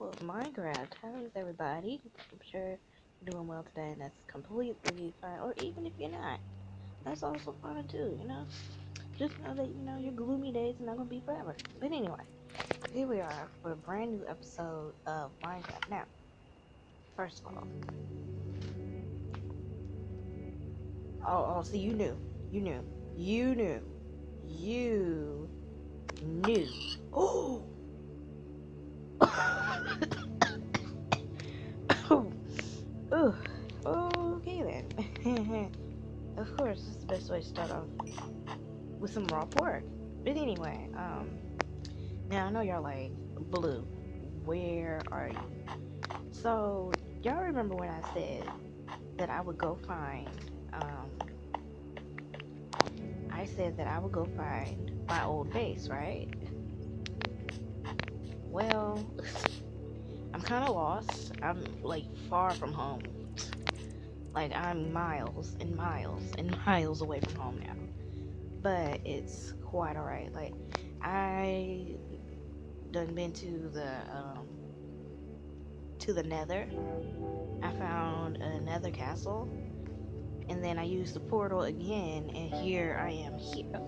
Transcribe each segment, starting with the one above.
people of Minecraft. How is everybody? I'm sure you're doing well today, and that's completely fine. Or even if you're not, that's also fine too, you know? Just know that, you know, your gloomy days are not going to be forever. But anyway, here we are for a brand new episode of Minecraft. Now, first of all, oh, oh, see, you knew. You knew. You knew. You knew. Oh! oh, okay then. of course, this is the best way to start off with some raw pork. But anyway, um, now I know y'all like blue. Where are you? So y'all remember when I said that I would go find? Um, I said that I would go find my old base, right? Well, I'm kind of lost. I'm like far from home. Like I'm miles and miles and miles away from home now. But it's quite alright. Like I done been to the um to the nether. I found a nether castle. And then I used the portal again and here I am here.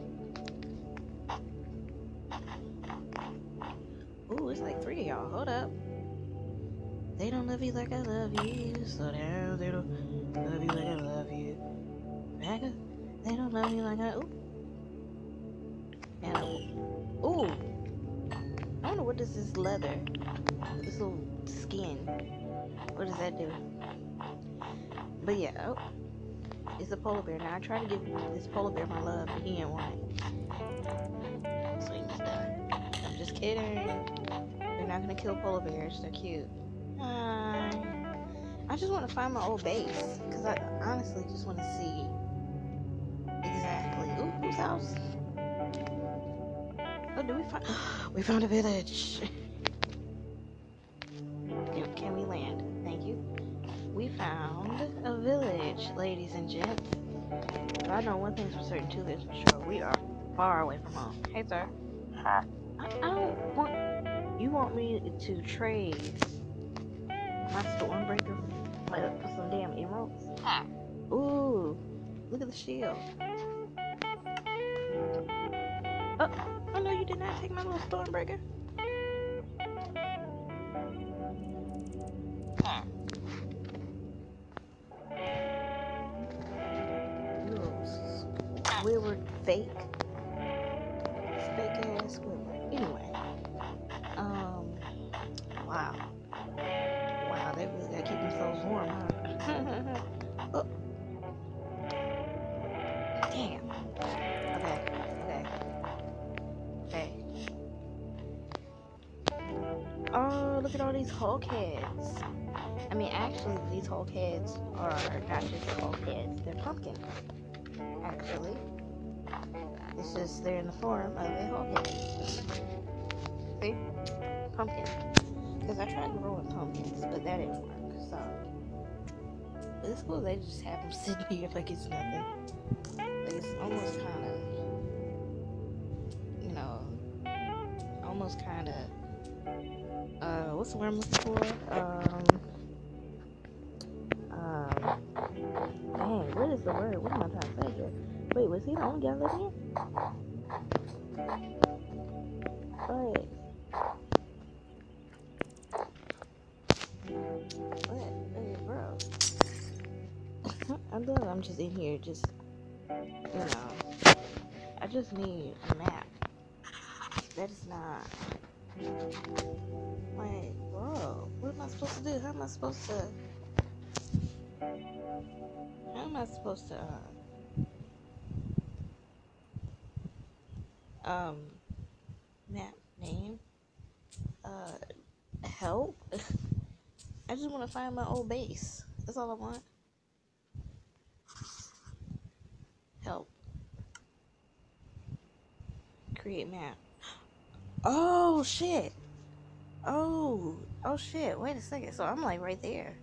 It's like three of y'all. Hold up. They don't love you like I love you. Slow down. They don't love you like I love you. Back up. They don't love you like I. Ooh. And I, ooh. I wonder what does this leather, this little skin, what does that do? But yeah, oh, it's a polar bear. Now I tried to give this polar bear my love, but he didn't want it. So he just died. I'm just kidding. Not gonna kill polar bears. They're cute. Hi. I just want to find my old base because I honestly just want to see exactly. Ooh, whose house? Oh, do we find? we found a village. Can we land? Thank you. We found a village, ladies and gents. But I know one thing's for certain, two things for sure. We are far away from home. Hey, sir. I, I don't want. You want me to trade my Stormbreaker for, for some damn emeralds? Ooh, look at the shield. Mm. Oh, oh no, you did not take my little Stormbreaker. Wow. They really gotta keep themselves warm, huh? oh. Damn. Okay, okay. Okay. Oh, look at all these Hulk heads. I mean, actually, these Hulk heads are not just Hulk heads, they're pumpkins. Actually. It's just they're in the form of a Hulk head. See? Pumpkin. Because I tried growing pumpkins, but that didn't work, so. But it's cool, they just have them sitting here like it's nothing. Like it's almost kind of, you know, almost kind of, uh, what's the word I'm looking for? Um, um, dang, what is the word? What am I trying to say here? Wait, was he the only guy living here? Wait. Good. I'm just in here, just, you know. I just need a map. That is not. Like, whoa. What am I supposed to do? How am I supposed to. How am I supposed to. Uh, um. Map name? Uh. Help? I just want to find my old base. That's all I want. Help. Create map. Oh shit. Oh. Oh shit. Wait a second. So I'm like right there.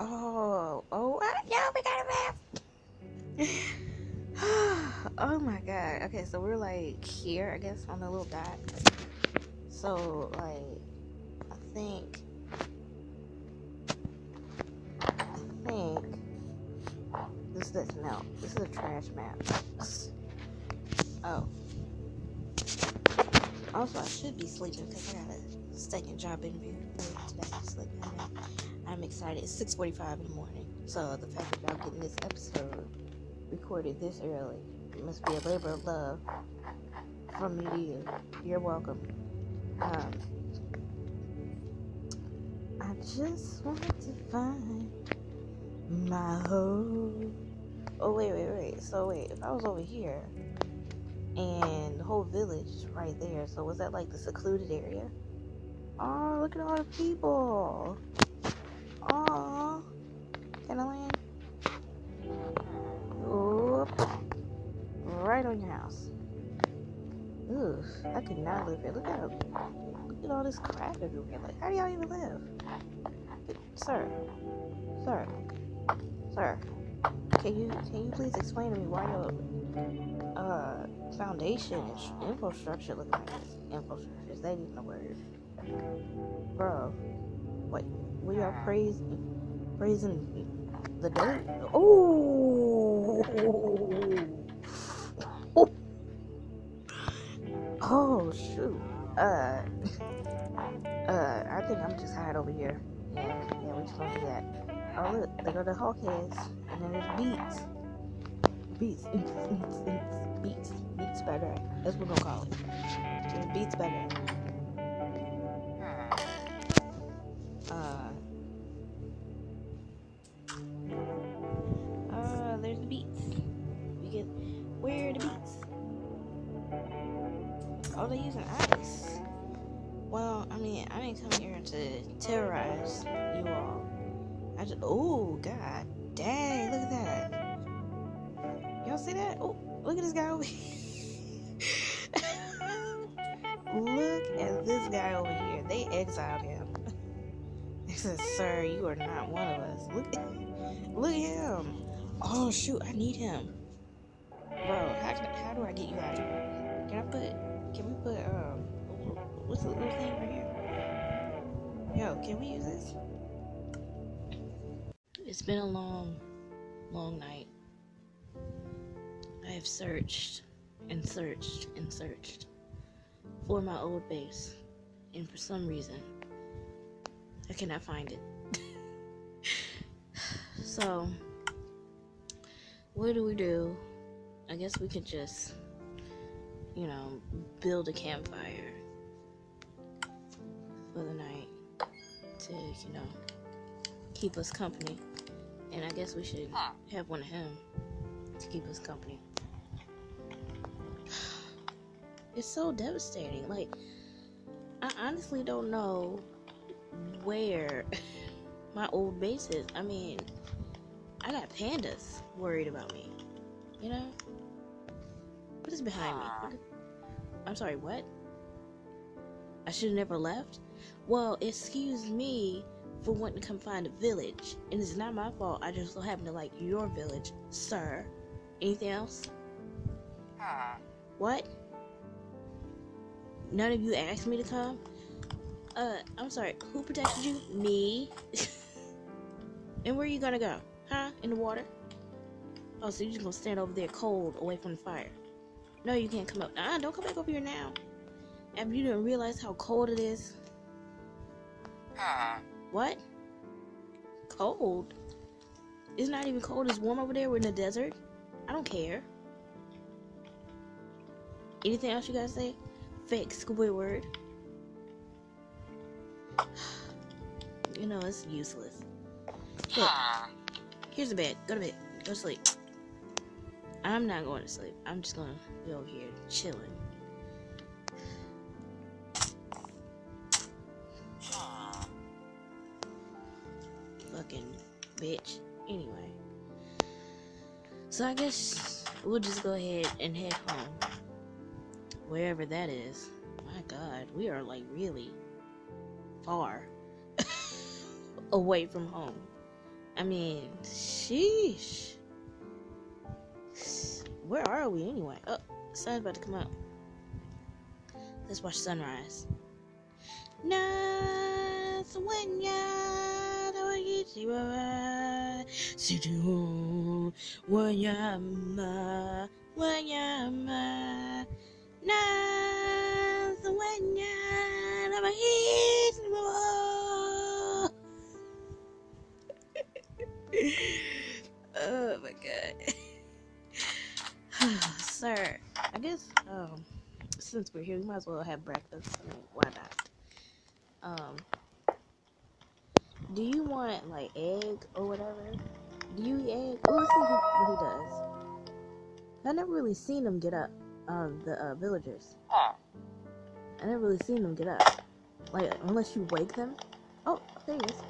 Oh. Oh. Uh, yeah, we got a map. oh my god. Okay, so we're like here, I guess, on the little dot. So, like, I think. This doesn't help. This is a trash map. Oh. Also, I should be sleeping because I got a second job interview. I'm excited. It's 6:45 in the morning, so the fact that I'm getting this episode recorded this early it must be a labor of love from me to you. You're welcome. Um, I just want to find my home. Oh wait, wait, wait. So wait, if I was over here and the whole village right there, so was that like the secluded area? Oh, look at all the people. Oh, can I land? Oop. Right on your house. Ooh, I could not live here. Look at look at all this crap everywhere. Like, how do y'all even live? Sir, sir, sir. Can you can you please explain to me why your uh foundation and infrastructure look like this? Infrastructure is that even a word? Bro, what we are praising praising the dirt? Oh. Oh shoot. Uh uh I think I'm just hide over here. Yeah, yeah, we just gonna do that. Oh look, there go the Hulk hawkheads. And then there's beats. Beats, beats, beats, beats, beats, beats. That's what we're gonna call it. Just beats better. Uh this guy over here. look at this guy over here. They exiled him. They said, sir, you are not one of us. Look at, look at him. Oh, shoot, I need him. Bro, how, how do I get you out of here? Can I put can we put um what's the little thing right here? Yo, can we use this? It's been a long, long night. I have searched and searched and searched for my old base, and for some reason, I cannot find it. so, what do we do? I guess we could just you know, build a campfire for the night to, you know, keep us company. And I guess we should have one of him to keep us company. It's so devastating. Like, I honestly don't know where my old base is. I mean, I got pandas worried about me. You know? What is behind me? What is- I'm sorry, what? I should have never left? Well, excuse me for wanting to come find a village. And it's not my fault. I just so happen to like your village, sir. Anything else? What? None of you asked me to come? Uh, I'm sorry. Who protected you? Me. and where are you gonna go? Huh? In the water? Oh, so you're just gonna stand over there cold away from the fire? No, you can't come up. Ah, don't come back over here now. After you didn't realize how cold it is. What? Cold? It's not even cold. It's warm over there. We're in the desert. I don't care. Anything else you guys say? Fake Squidward. You know, it's useless. Look, here's the bed. Go to bed. Go to sleep. I'm not going to sleep. I'm just gonna be over here chilling. Fucking bitch. Anyway. So I guess we'll just go ahead and head home. Wherever that is. My god, we are like really far away from home. I mean, sheesh. Where are we anyway? Oh, sun's about to come up. Let's watch sunrise. Na semuanya bagi oh my god. Sir i guess um since we're here we might as well have breakfast. I mean, why not? Um do you want like egg or whatever? Do you eat egg? Oh let's see what he does. I never really seen him get up the uh, villagers i never really seen them get up like unless you wake them oh there he is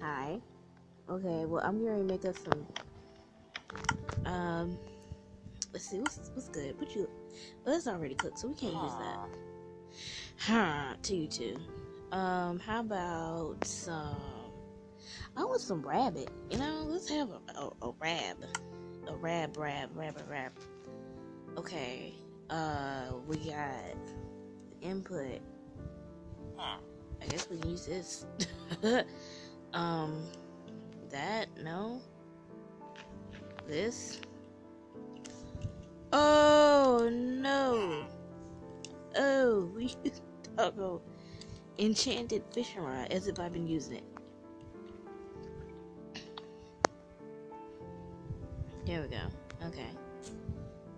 hi Okay, well, I'm going to make us some. Um, let's see, what's what's good? What you? Well, it's already cooked, so we can't use that. Huh? To you too. Um, how about some? I want some rabbit. You know, let's have a a, a rab, a rab, rab, rab, rab. Okay. Uh, we got input. I guess we can use this. um that no this oh no oh we used doggo enchanted fishing rod as if i've been using it there we go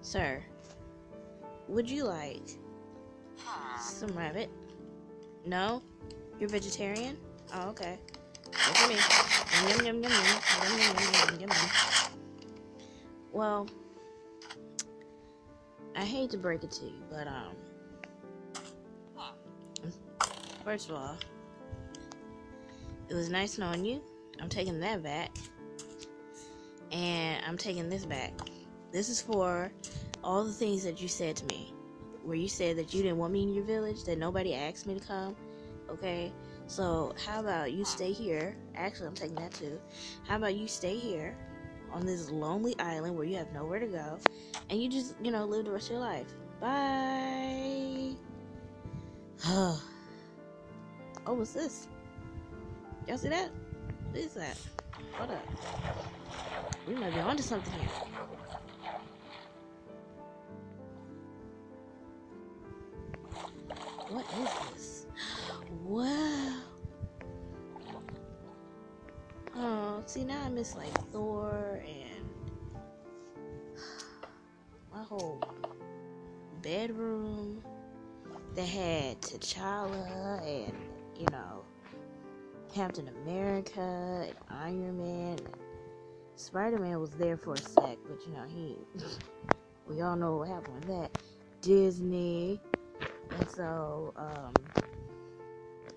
sir would you like some rabbit no you're vegetarian oh okay Look at me. Yum, yum, yum, yum, yum, yum, yum, yum, yum. Well, I hate to break it to you, but um, first of all, it was nice knowing you. I'm taking that back, and I'm taking this back. This is for all the things that you said to me, where you said that you didn't want me in your village, that nobody asked me to come. Okay, so how about you stay here? Actually, I'm taking that too. How about you stay here on this lonely island where you have nowhere to go, and you just, you know, live the rest of your life. Bye. oh, what's this? Y'all see that? What is that? Hold up. We might be onto something here. What is this? Wow. Oh, see now I miss like Thor and my whole bedroom that had T'Challa and you know Captain America and Iron Man. Spider Man was there for a sec, but you know he we all know what happened with that. Disney. And so, um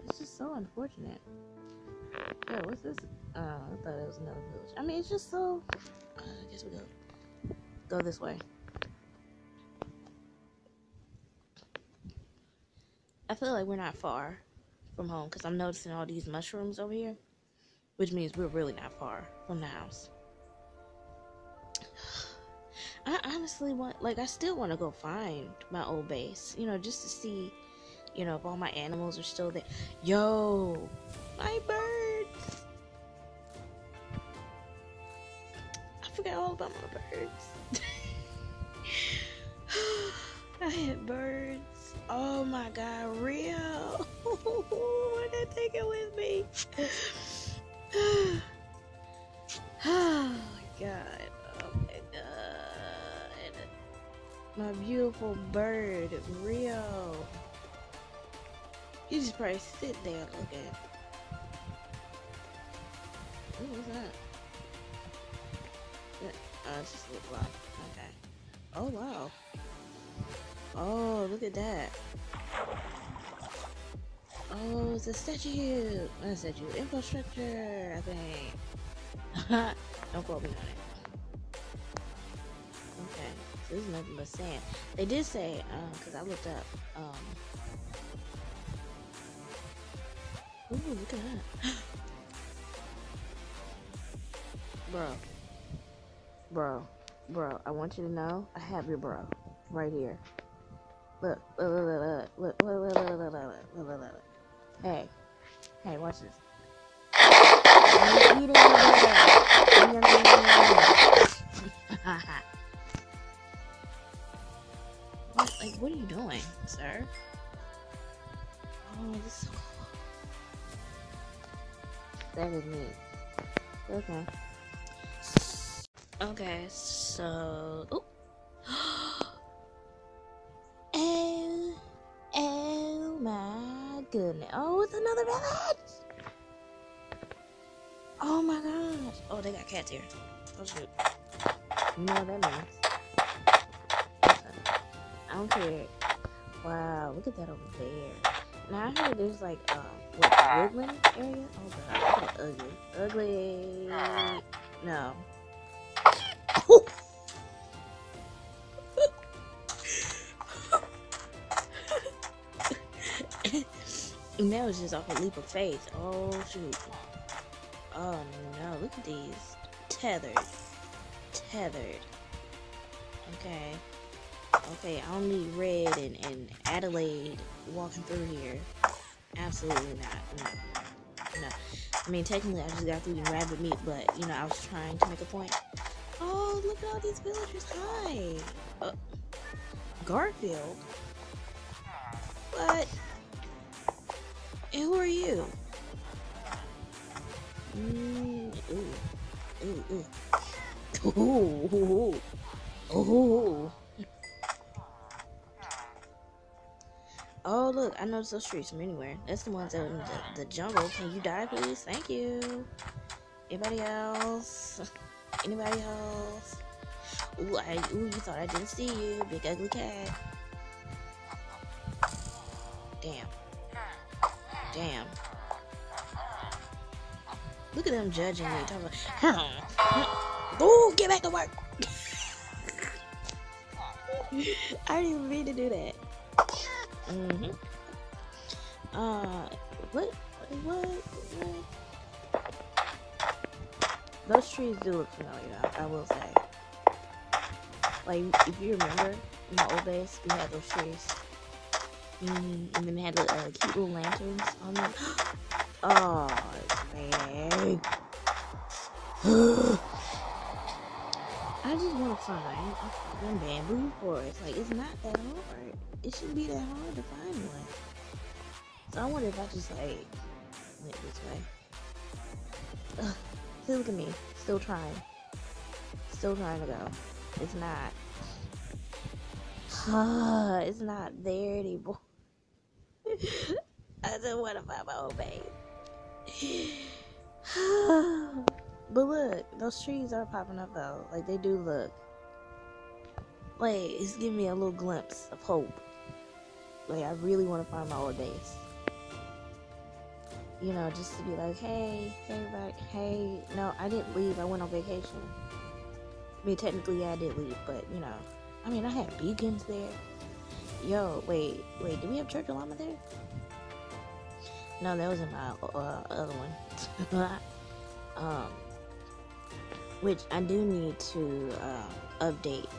it's just so unfortunate. Yeah, what's this? Uh, I thought it was another village. I mean, it's just so. Uh, I guess we go go this way. I feel like we're not far from home because I'm noticing all these mushrooms over here, which means we're really not far from the house. I honestly want, like, I still want to go find my old base, you know, just to see, you know, if all my animals are still there. Yo, my birds! I forgot all about my birds. I had birds. Oh my god, real. I gotta take it with me. oh my god. My beautiful bird, Rio. You just probably sit there and look at. Ooh, what's that? Oh, it's just a little block. Okay. Oh wow. Oh, look at that. Oh, it's a statue. A statue. Infrastructure, I think. Don't quote me on it. This is nothing but sand. They did say, um, because I looked up, um. Ooh, look at that. Bro. Bro. Bro, I want you to know I have your bro right here. Look, look, look, look, look, look, look, look, look, look, look, look, look. Hey. Hey, watch this. I'm eating what, like, what are you doing, sir? Oh, this is so cool. That is neat. Okay. Okay, so. Oh. oh, oh my goodness. Oh, it's another village! Oh my gosh. Oh, they got cats here. Oh shoot. You know what that means. I don't care. Wow, look at that over there. Now I heard there's like uh what woodland area? Oh god, ugly. Ugly no. and that was just off a leap of faith. Oh shoot. Oh no, look at these. Tethered. Tethered. Okay. Okay, I don't need Red and, and Adelaide walking through here. Absolutely not. No. No. I mean, technically, I just got through eating rabbit meat, but, you know, I was trying to make a point. Oh, look at all these villagers. Hi. Uh, Garfield? What? And who are you? Mm, ooh. Ooh, ooh. Ooh, ooh, ooh. Oh, look, I noticed those trees from anywhere. That's the ones out in the, the jungle. Can you die, please? Thank you. Anybody else? Anybody else? Ooh, I, ooh, you thought I didn't see you. Big ugly cat. Damn. Damn. Look at them judging me. Talking about, Ooh, get back to work. I didn't even mean to do that. Mm-hmm. Uh, what, what, what? Those trees do look familiar, I will say. Like, if you remember, in the old days, we had those trees. Mm, and then they had the uh, cute little lanterns on them. oh, man. I just want to find a fucking bamboo forest. Like, it's not that hard. It shouldn't be that hard to find one. So I wonder if I just, like, went this way. Ugh. See, look at me. Still trying. Still trying to go. It's not. it's not there anymore. I just want to find my own babe. but look, those trees are popping up though. Like they do look. Like it's giving me a little glimpse of hope. Like I really want to find my old base you know, just to be like, hey, hey, everybody, hey, no, I didn't leave. I went on vacation. I mean, technically, I did leave, but you know, I mean, I had beacons there. Yo, wait, wait, do we have church llama there? No, that was in my uh, other one. um, which I do need to uh, update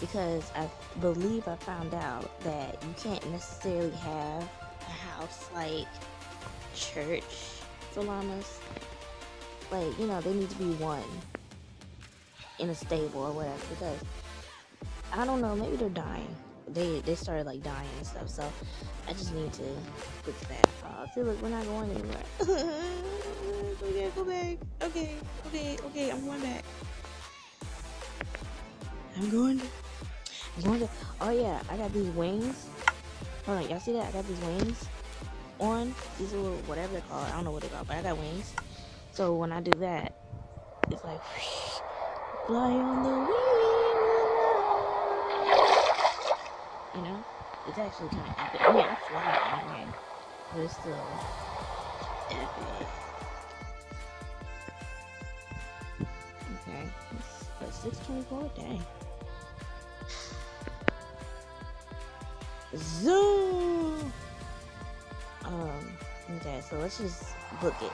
because I believe I found out that you can't necessarily have a house like church for llamas. Like, you know, they need to be one in a stable or whatever because I don't know, maybe they're dying. They they started like dying and stuff, so I just need to fix that. Uh, see, look, we're not going anywhere. okay, go back. Okay, okay, okay, I'm going back. I'm going to, I'm going to, oh yeah, I got these wings. Hold on, y'all see that? I got these wings on these little whatever they're called. I don't know what they're called, but I got wings. So when I do that, it's like fly on the wind. You know, it's actually kind of epic. I mean, I fly anyway, but it's still epic. Okay, that's 624. Dang. Zoom. Um, okay, so let's just book it.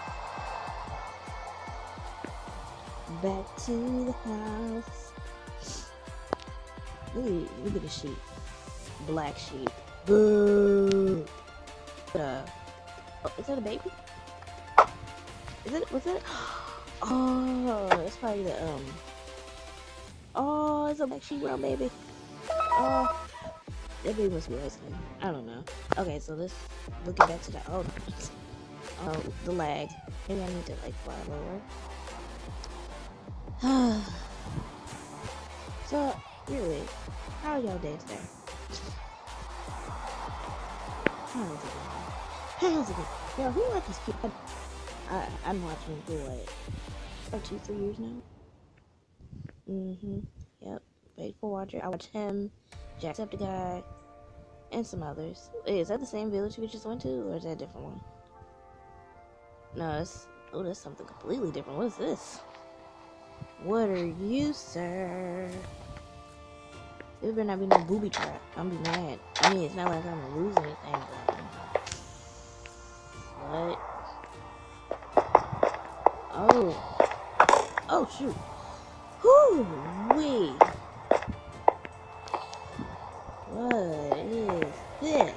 Back to the house. Look at, look at the sheep. Black sheep. Boo! Uh, Oh, is that a baby? Is it? Was it? Oh, that's probably the um. Oh, it's a black sheep brown baby. Oh, that baby must be listening. I don't know. Okay, so let's look back to the oh, oh the lag. Maybe I need to like fly lower. so really, how are y'all day today? How's it going? How's it going? Yo, who watches people? I, I'm watching for what? Oh, two, three years now? Mm-hmm. Yep. Faithful watcher. I watch him, Jacksepticeye, and some others. Wait, is that the same village we just went to, or is that a different one? No, it's... Oh, that's something completely different. What is this? What are you, sir? There better not be no booby trap. I'm be mad. I mean, it's not like I'm gonna lose anything, but... What? Oh. Oh, shoot. Whoo wee. What is this?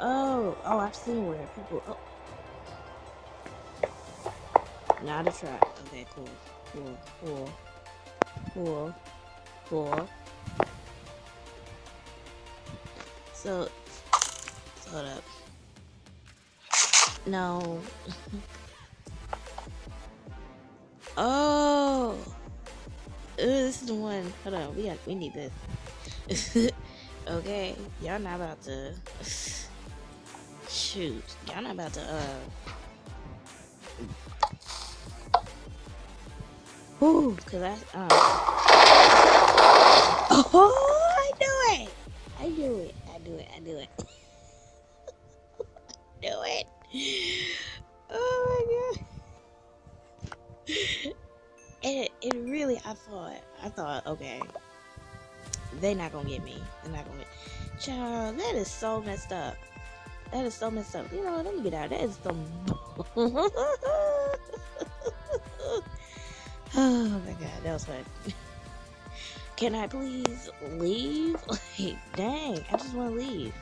Oh, oh, I've seen where people. Oh. Not a trap. Okay, cool. Cool, cool. Cool. Cool. So, hold up. No. oh. Ooh, this is the one. Hold on. We got. We need this. okay. Y'all not about to. Shoot. Y'all not about to. Uh. Ooh, cause I. Um. Oh. I do it. I do it. I do it. do it. Oh my god. And it, it really, I thought, I thought, okay, they not gonna get me. They're not gonna get. Child, that is so messed up. That is so messed up. You know, let me get out. That is the. oh my god, that was fun. Can I please leave? Like, dang, I just want to leave.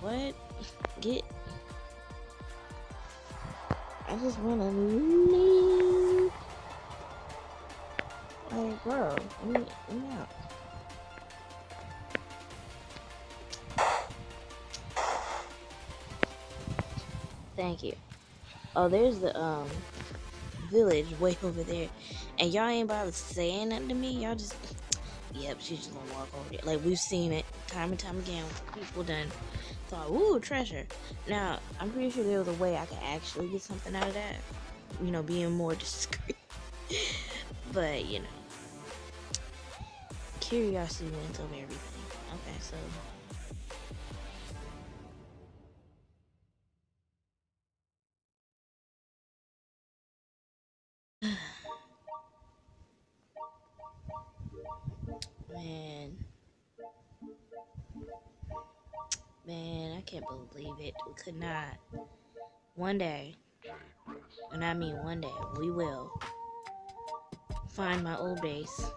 What? Get I just wanna leave. Like, bro, let me, let me out. Thank you. Oh, there's the um village way over there, and y'all ain't about saying nothing to me. Y'all just, yep, she's just gonna walk over there. Like we've seen it time and time again. People done thought, ooh, treasure. Now, I'm pretty sure there was a way I could actually get something out of that. You know, being more discreet. but, you know. Curiosity wins over everything. Okay, so. Man, I can't believe it. We could not. One day, and I mean one day, we will find my old base.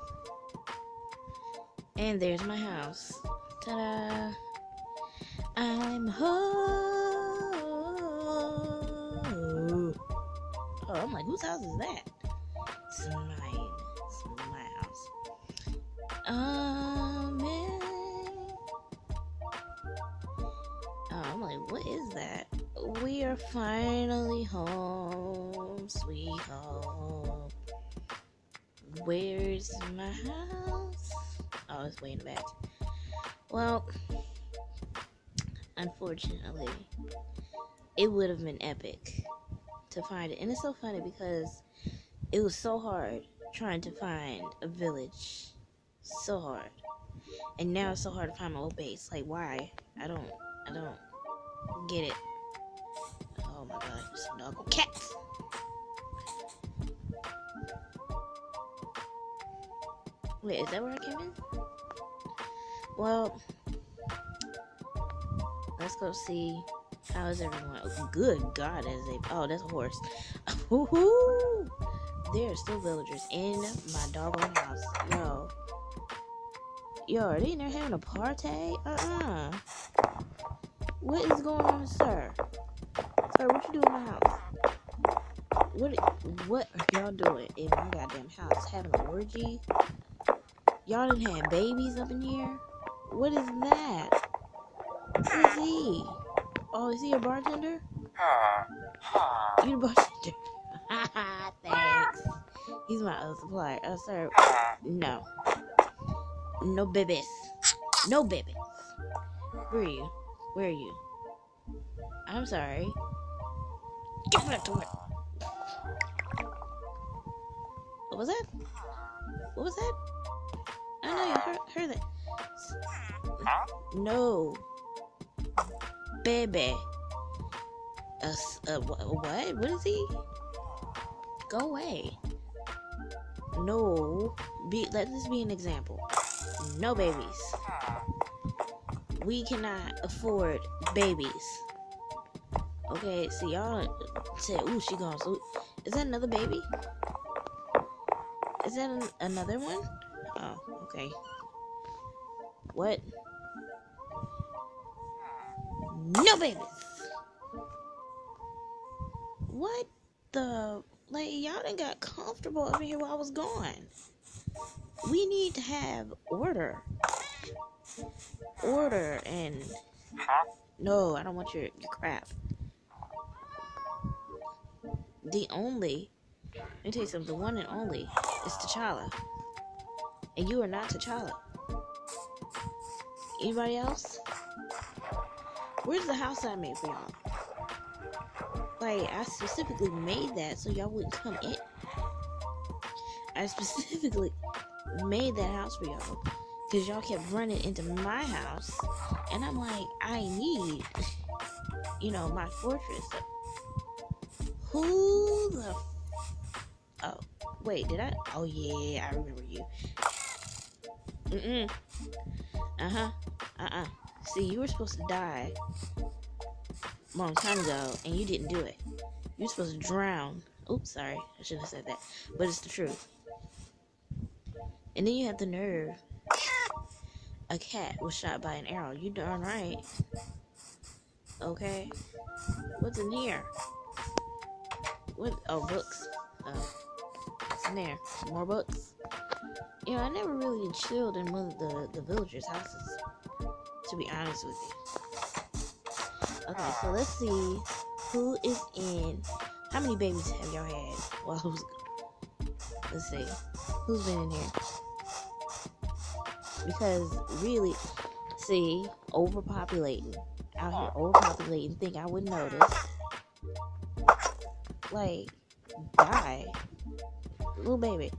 And there's my house. Ta-da! I'm home. Oh, I'm like, whose house is that? It's mine. It's my house. Um, We are finally home, sweet home. Where's my house? Oh, it's way in back. Well, unfortunately, it would have been epic to find it. And it's so funny because it was so hard trying to find a village. So hard. And now it's so hard to find my old base. Like, why? I don't, I don't Get it. Oh my god, doggo cats. Wait, is that where I came in? Well, let's go see how is everyone. Oh, good God, as a oh, that's a horse. Woohoo! There are still villagers in my doggone house. Yo, yo, are they in there having a party? Uh uh What is going on, sir? Sir, what you doing in my house? What what are y'all doing in my goddamn house? Having an orgy? Y'all didn't have babies up in here? What is that? Who is he? Oh, is he a bartender? You the bartender? Thanks. He's my other supplier. Uh, sir, no. No babies. No babies. Where are you? Where are you? I'm sorry. Work. What was that? What was that? I know you heard, heard that. No. Baby. Wha- a what? What is he? Go away. No. Be let this be an example. No babies. We cannot afford babies. Okay, so y'all said, "Ooh, she gone." So, is that another baby? Is that an, another one? Oh, okay. What? No babies. What the? Like y'all done got comfortable over here while I was gone. We need to have order. Order and no, I don't want your your crap. The only, let me tell you something. The one and only is T'Challa, and you are not T'Challa. Anybody else? Where's the house I made for y'all? Like I specifically made that so y'all wouldn't come in. I specifically made that house for y'all because y'all kept running into my house, and I'm like, I need, you know, my fortress. Who the? Oh, wait, did I? Oh yeah, I remember you. Mm mm. Uh huh. Uh uh. See, you were supposed to die a long time ago, and you didn't do it. You were supposed to drown. Oops, sorry, I shouldn't have said that, but it's the truth. And then you have the nerve. A cat was shot by an arrow. You darn right. Okay. What's in here? What? Oh, books. Uh, in there? More books. You know, I never really chilled in one of the the villagers' houses. To be honest with you. Okay, so let's see who is in. How many babies have y'all had? Well, who's? Let's see. Who's been in here? Because really, see, overpopulating out here, overpopulating. Think I would notice? Like, die, little baby.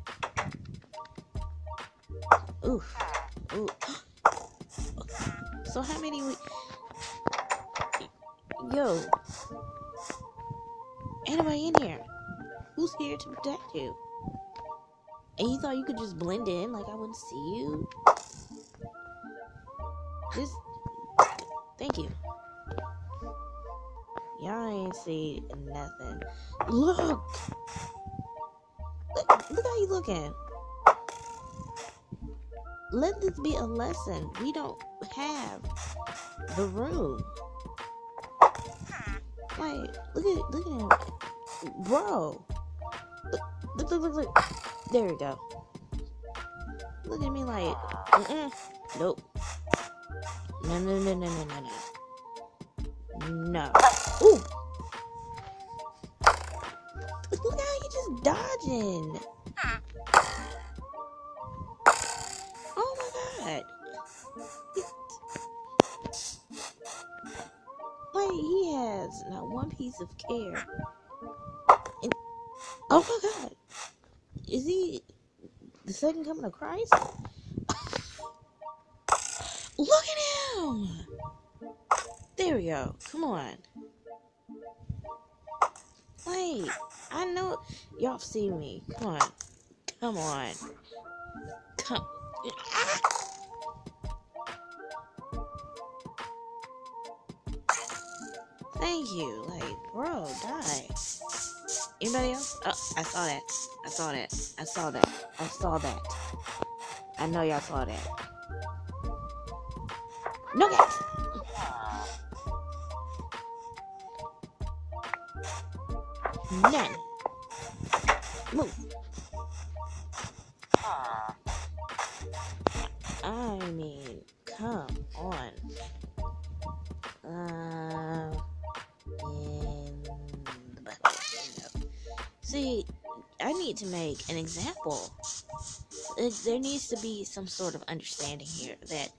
Oof, ooh. So how many we? Yo, anybody in here? Who's here to protect you? And you thought you could just blend in like I wouldn't see you? Just see nothing. Look! Look, look how you looking. Let this be a lesson. We don't have the room. Like, look at look at him. Bro. Look look look look, look. There we go. Look at me like mm-mm. Nope. No no no no no no no. No. Ooh. Care. And, oh my god. Is he the second coming of Christ? Look at him. There we go. Come on. Wait, I know y'all see me. Come on. Come on. Come. Ah! Thank you. Like, bro, die. Anybody else? Oh, I saw that. I saw that. I saw that. I saw that. I know y'all saw that. No gas! None. Move. I mean, come I need to make an example. There needs to be some sort of understanding here that.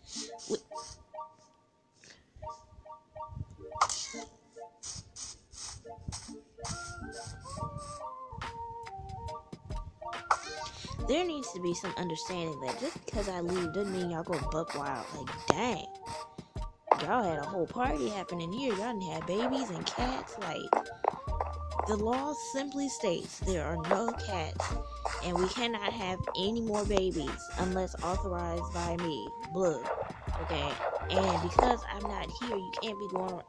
There needs to be some understanding that just because I leave doesn't mean y'all go buck wild. Like, dang. Y'all had a whole party happening here. Y'all didn't have babies and cats. Like, the law simply states there are no cats, and we cannot have any more babies unless authorized by me, blood. Okay, and because I'm not here, you can't be going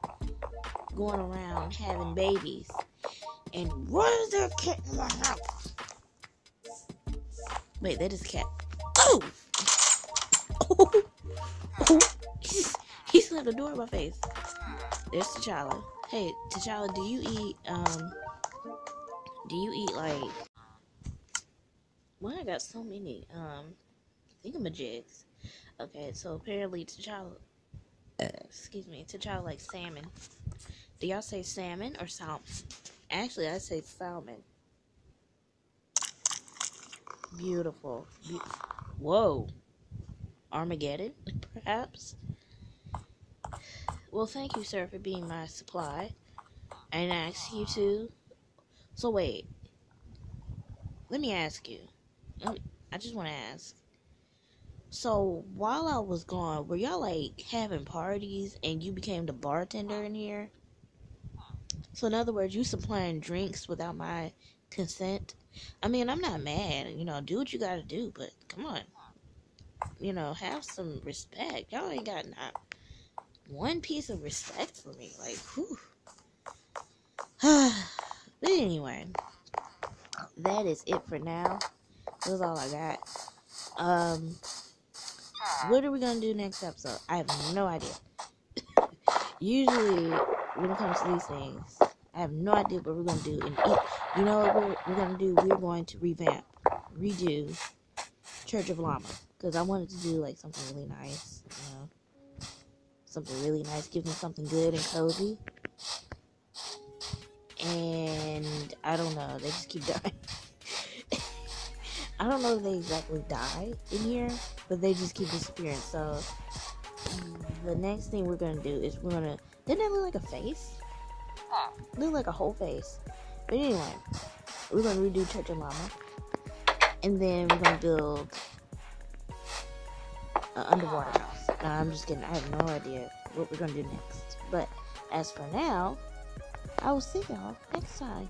going around having babies. And what is there a cat in my house? Wait, that is a cat. Oh! Oh! oh. he slammed the door in my face. There's T'Challa. Hey, T'Challa, do you eat, um, do you eat, like, well, I got so many, um, thingamajigs. Okay, so apparently T'Challa, excuse me, T'Challa likes salmon. Do y'all say salmon or salmon? Actually, I say salmon. Beautiful. Be Whoa. Armageddon, perhaps? Well, thank you, sir, for being my supply. And ask you to. So, wait. Let me ask you. I just want to ask. So, while I was gone, were y'all like having parties and you became the bartender in here? So, in other words, you supplying drinks without my consent? I mean, I'm not mad. You know, do what you gotta do, but come on. You know, have some respect. Y'all ain't got not one piece of respect for me. Like, whew. but anyway, that is it for now. That's all I got. Um, what are we gonna do next episode? I have no idea. Usually, when it comes to these things, I have no idea what we're gonna do. And you know what we're, we're gonna do? We're going to revamp, redo Church of Llama because I wanted to do like something really nice. Know something really nice, give them something good and cozy. And I don't know, they just keep dying. I don't know if they exactly die in here, but they just keep disappearing. So the next thing we're gonna do is we're gonna didn't it look like a face? Look like a whole face. But anyway, we're gonna redo Church of Llama. And then we're gonna build an underwater house. No, I'm just kidding. I have no idea what we're gonna do next. But as for now, I will see y'all next time.